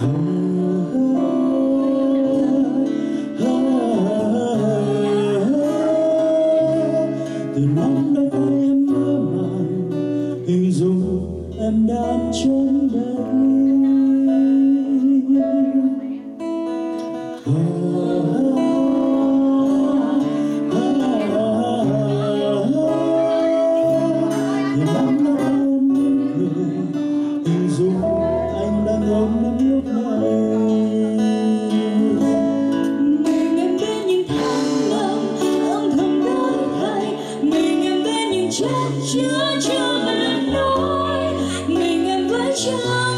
từ nắng đôi tay em mơ màng hình dung em đang trốn đây em chưa chưa một nói mình em với chẳng